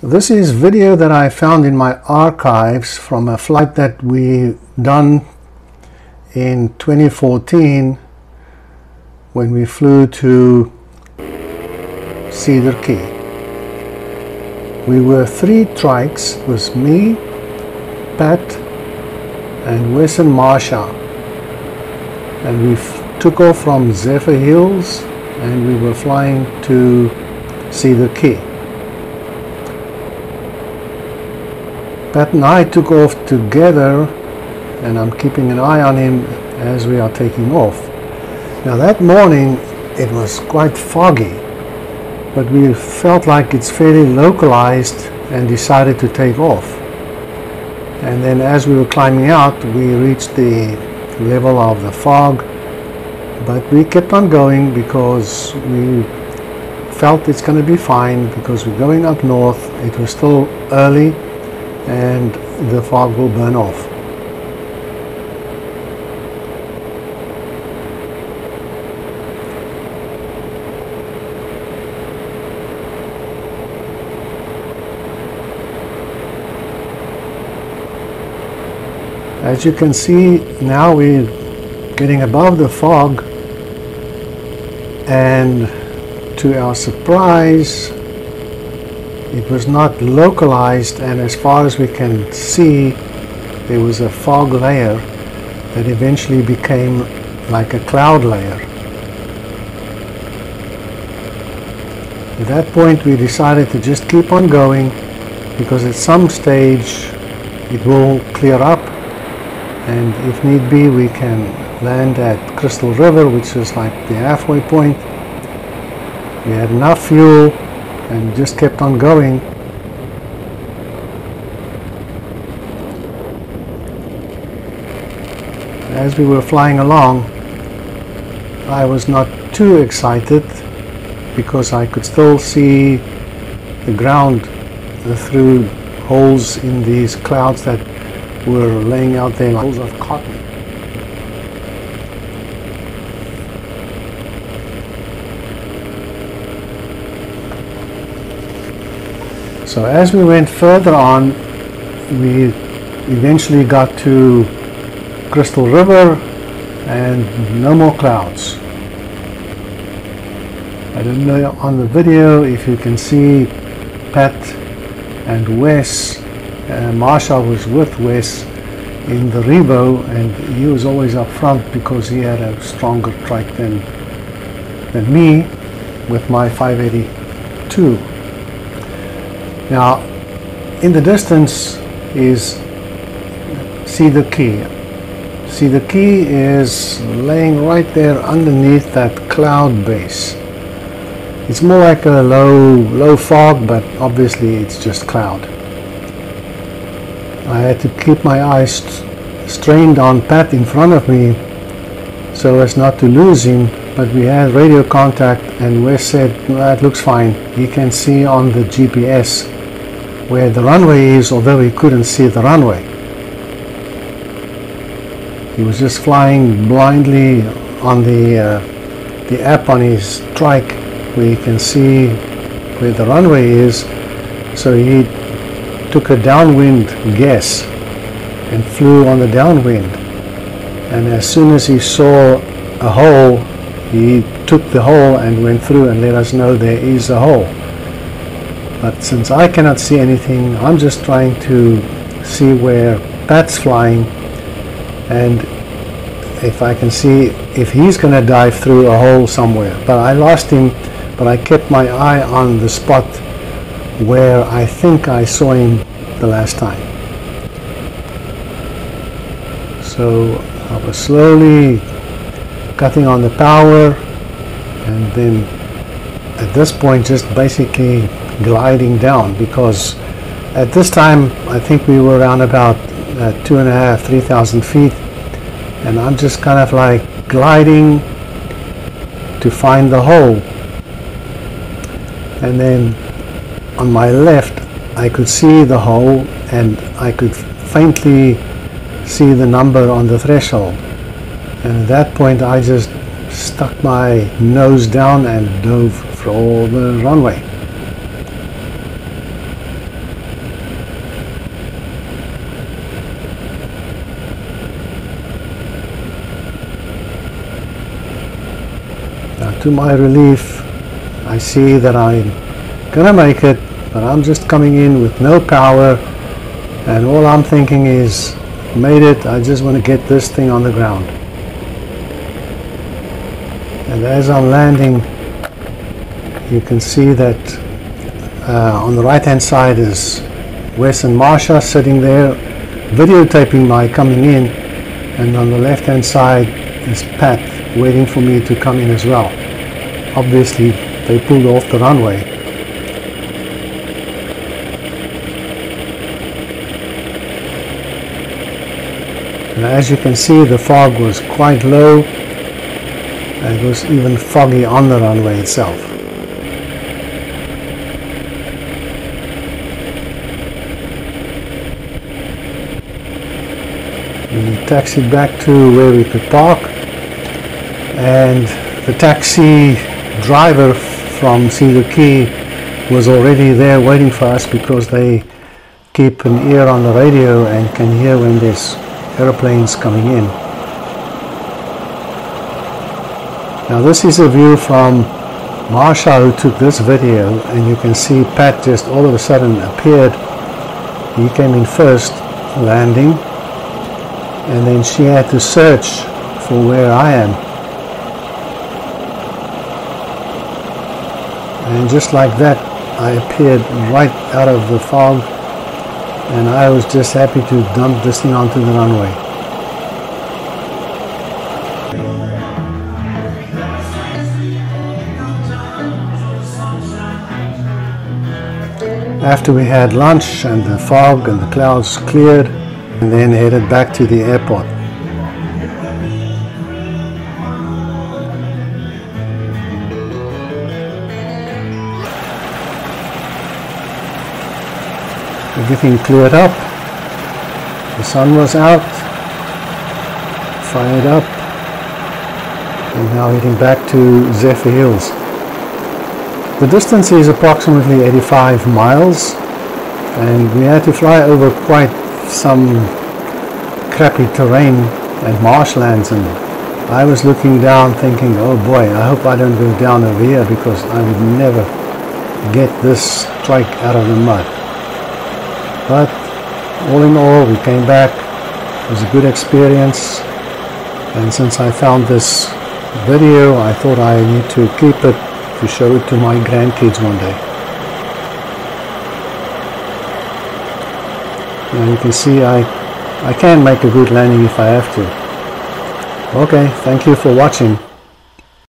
This is video that I found in my archives from a flight that we done in 2014 when we flew to Cedar Key. We were three trikes, it was me, Pat, and Wes and Marsha. And we took off from Zephyrhills and we were flying to Cedar Key. Pat and I took off together and I'm keeping an eye on him as we are taking off. Now that morning it was quite foggy but we felt like it's fairly localized and decided to take off. And then as we were climbing out we reached the level of the fog but we kept on going because we felt it's going to be fine because we're going up north. It was still early and the fog will burn off. As you can see now we're getting above the fog and to our surprise it was not localized and as far as we can see there was a fog layer that eventually became like a cloud layer. At that point we decided to just keep on going because at some stage it will clear up and if need be we can land at Crystal River which is like the halfway point. We had enough fuel and just kept on going. As we were flying along, I was not too excited because I could still see the ground through holes in these clouds that were laying out there like holes of cotton. So as we went further on, we eventually got to Crystal River and no more clouds. I don't know on the video if you can see Pat and Wes. Uh, Marsha was with Wes in the Revo and he was always up front because he had a stronger trike than, than me with my 582. Now, in the distance is Cedar Key. Cedar Key is laying right there underneath that cloud base. It's more like a low, low fog, but obviously it's just cloud. I had to keep my eyes strained on Pat in front of me so as not to lose him but we had radio contact and Wes said that looks fine he can see on the GPS where the runway is, although he couldn't see the runway. He was just flying blindly on the, uh, the app on his trike where you can see where the runway is. So he took a downwind guess and flew on the downwind. And as soon as he saw a hole, he took the hole and went through and let us know there is a hole. But since I cannot see anything, I'm just trying to see where Pat's flying and if I can see if he's going to dive through a hole somewhere. But I lost him, but I kept my eye on the spot where I think I saw him the last time. So I was slowly cutting on the power and then at this point just basically gliding down because at this time I think we were around about uh, two and a half, three thousand feet. And I'm just kind of like gliding to find the hole. And then on my left I could see the hole and I could faintly see the number on the threshold. And at that point I just stuck my nose down and dove for the runway to my relief, I see that I'm gonna make it, but I'm just coming in with no power, and all I'm thinking is, made it, I just want to get this thing on the ground. And as I'm landing, you can see that uh, on the right hand side is Wes and Marsha sitting there videotaping my coming in and on the left hand side is Pat waiting for me to come in as well. Obviously they pulled off the runway. And as you can see the fog was quite low and it was even foggy on the runway itself. We taxied back to where we could park and the taxi driver from Cedar Key was already there waiting for us because they keep an ear on the radio and can hear when there's aeroplanes coming in. Now this is a view from Marsha who took this video and you can see Pat just all of a sudden appeared. He came in first landing and then she had to search for where I am. And just like that, I appeared right out of the fog and I was just happy to dump this thing onto the runway. After we had lunch and the fog and the clouds cleared, and then headed back to the airport. Everything cleared up. The sun was out. Fired up. And now heading back to Zephyrhills. The distance is approximately 85 miles and we had to fly over quite some crappy terrain and marshlands and I was looking down thinking oh boy I hope I don't go down over here because I would never get this trike out of the mud but all in all we came back it was a good experience and since I found this video I thought I need to keep it to show it to my grandkids one day Now you can see I, I can make a good landing if I have to. Okay, thank you for watching.